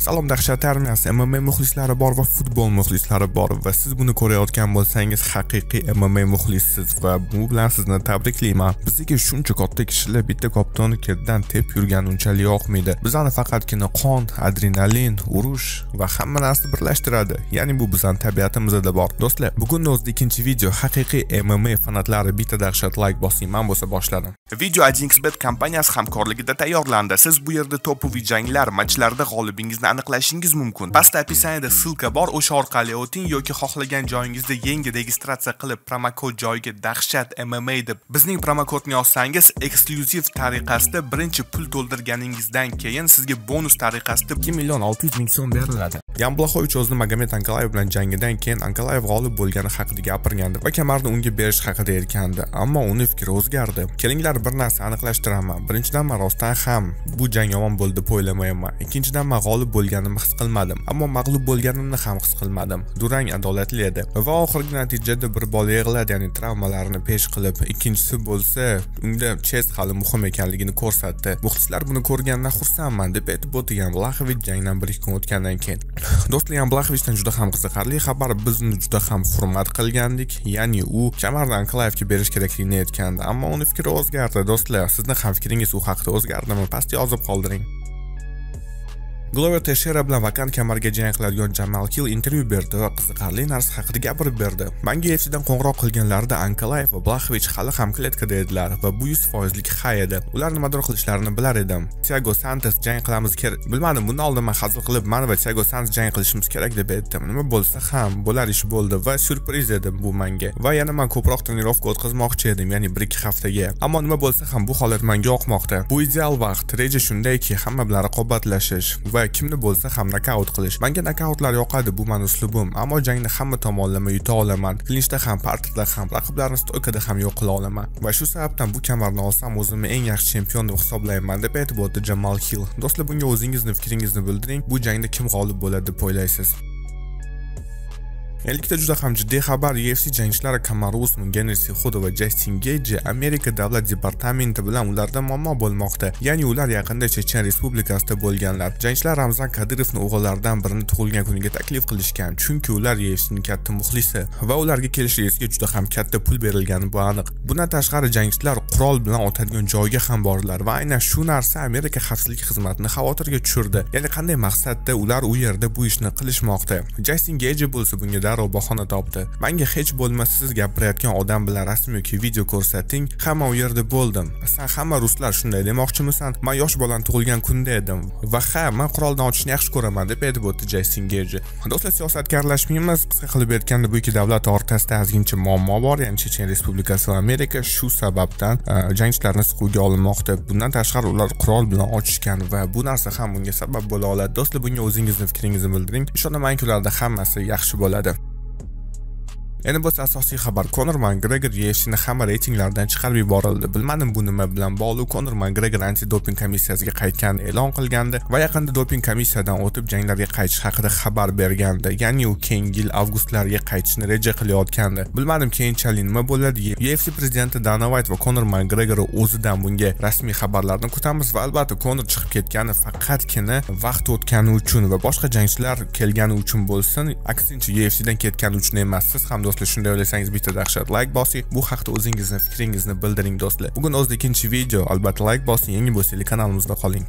Salom dahshat armiyasi MMA muxlislari bor va futbol muxlislari bor va siz buni ko'rayotgan bo'lsangiz haqiqiy MMA muxlissiz va bu bilan sizni tabriklayman. Bizga shuncha katta kishilar bitta koptoni ketidan tep yurgani unchalik yoqmaydi. Bizani faqatgina qon, adrenalin, urush va hamma narsa birlashtiradi. Ya'ni bu bizning tabiatimizda bor. Do'stlar, bugun o'zida ikkinchi video haqiqiy MMA fanatlari bitta dahshat like bosing. Men bo'lsa boshladim. Video 1xbet kompaniyasi hamkorligida tayyorlandi. Siz bu yerda topoviy janglar, matchlarda g'olibingizni aniqlashingiz mumkin. Pastda описаниеda silka bor, o'sha orqali o'ting yoki xohlagan joyingizda yangi registratsiya qilib promokod joyiga dahshat MMA deb bizning promokodni yozsangiz, eksklyuziv tariqasida birinchi pul to'ldirganingizdan keyin sizga bonus tariqasida 2 million 600 ming so'm beriladi. Yamblakhovich o'zini Magomed Ankalayev bilan jangidan keyin Ankalayev g'olib bo'lgani haqida gapirgandi va kamarni unga berish haqida aytgandi, ammo uni fikri o'zgardi. Kelinglar bir narsa aniqlashtiraman. Birinchidan men rostdan ham bu jang yomon bo'ldi deb o'ylamayman. Ikkinchidan men g'olib bo'lganimni his qilmadim, ammo mag'lub bo'lganimni ham his qilmadim. Durang adolatli edi va oxirgi natijada bir bola yig'ladi, ya'ni travmalarini pesh qilib, ikkinchisi bo'lsa, unda chest hali muhim ekanligini ko'rsatdi. Muxlislar buni ko'rganidan xursandman deb aytib o'tgan blaxovich jangdan bir ikki kun o'tgandan keyin. Do'stlar, ham blaxovichdan juda ham qiziqarli xabar, biz uni juda ham hurmat qilgandik, ya'ni u kamardan Klayevga berish kerakligini aytgandi, ammo uni fikri o'zgardi. Do'stlar, sizni ham fikringiz u haqida o'zgardimi? Pastga yozib qoldiring. Glover Teixeira bilan vakant kamarga jang qiladigan Jamal Kill intervyu berdi va qiziqarli narsa haqida gapirib berdi. manga UFCdan qo'ng'iroq qilganlarida Ankalayev va Blachevich hali ham kletkada edilar va bu 100%lik ha edi. Ular nimadir qilishlarini bilar edim. Thiago Santos jang qilamiz kerak. Bilmadim, bundan oldin men hazil qilib, men va Thiago Santos jang qilishimiz kerak deb aytdim. Nima bo'lsa ham bo'lar ish bo'ldi va syurpriz edi bu menga. Va yana men ko'proq trenirovka o'tkazmoqchi edim, ya'ni 1-2 haftaga. Ammo nima bo'lsa ham bu holat menga yoqmoqda. Bu ideal vaqt. Reja shundayki, hamma bilan raqobatlashish va va kimni bo'lsa ham nokaut qilish. Menga nokautlar yoqadi, bu mani uslubim, ammo jangni hamma tomonlama yuta olaman. Klinchda ham, partiyada ham, raqiblarni stoykada ham yo'q qila olaman. Va shu sababdan bu kamarni olsam o'zimni eng yaxshi chempion deb hisoblayman deb aytib o'tdi Jamal Hill. Do'stlar, bunga o'zingizni fikringizni bildiring. Bu jangda kim g'olib bo'ladi deb o'ylaysiz? Endilikda juda ham jiddiy xabar UFC jangchilari Kamaru Usman, Genri Cejudo va Justin Gage Amerika davlat departamenti bilan ularda muammo bo'lmoqda. Ya'ni ular yaqinda Chechen Respublikasida bo'lganlar. Jangchilar Ramzan Kadirovning o'g'illaridan birini tug'ilgan kuniga taklif qilishgan, chunki ular UFCning katta muxlisi va ularga kelishingizga juda ham katta pul berilgani bu aniq. Bundan tashqari jangchilar qurol bilan otadigan joyga ham bordilar va aynan shu narsa Amerika xavfsizlik xizmatini xavotirga tushirdi. Ya'ni qanday maqsadda ular u yerda bu ishni qilishmoqda. Justin Gage bo'lsa bunga darrov bahona topdi. Menga hech bo'lmasa siz gapirayotgan odam bilan rasm yoki video ko'rsating hamma u yerda bo'ldim. San hamma ruslar shunday demoqchimisan. Man yosh bolam tug'ilgan kunda edim va ha man quroldan otishni yaxshi ko'raman deb aytib o'tdi Jason Geji do'stlar siyosatga aralashmaymiz qisqa qilib aytganda bu ikki davlat o'rtasida ozgincha muammo bor. Ya'ni chechen respublikasi va amerika shu sababdan e, jangchilarni siquvga olinmoqda bundan tashqari ular qurol bilan otishgan va bu narsa ham bunga sabab bo'la oladi. Do'stlar bunga o'zingizni fikringizni bildiring. Ishonamanki ularda hammasi yaxshi bo'ladi. Endi bo'lsa asosiy xabar Conor McGregor UFC'ni hamma reytinglardan chiqarib yuborildi. Bilmadim bu nima bilan bog'liq. Conor McGregor anti-doping komissiyasiga qaytganini e'lon qilgandi va yaqinda doping komissiyadan o'tib janglarga qaytish haqida xabar bergandi. Ya'ni u keyingi yil avgustlarga qaytishni reja qilayotgandi. Bilmadim keyinchalik nima bo'ladi. UFC prezidenti Dana White va Conor McGregor o'zidan bunga rasmiy xabarlarni kutamiz va albatta Conor chiqib ketgani faqatgina vaqt o'tgani uchun va boshqa jangchilar kelgani uchun bo'lsin, aksincha UFCdan ketgani uchun emas. Siz ham do'stlar shunday o'ylasangiz bitta dahshat like bosing bu haqda o'zingizni fikringizni bildiring do'stlar bugun o'zida ikkinchi video albatta like bosing yangi bo'lsangiz kanalimizda qoling